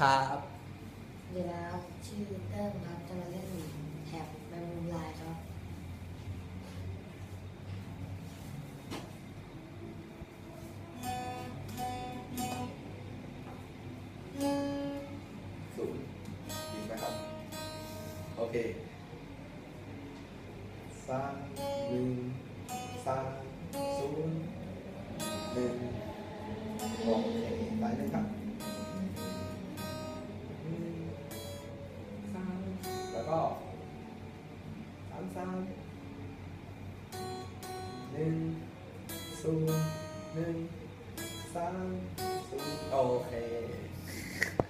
ครับเดี๋ยวนะครับชื่อเติ้มครับจะมาเล่นแท็บแมงมุมลายครับ ศูนย์ดีไหมครับ โอเคสามหนึ่งสามศูนย์หนึ่ง แล้วก็สามสามห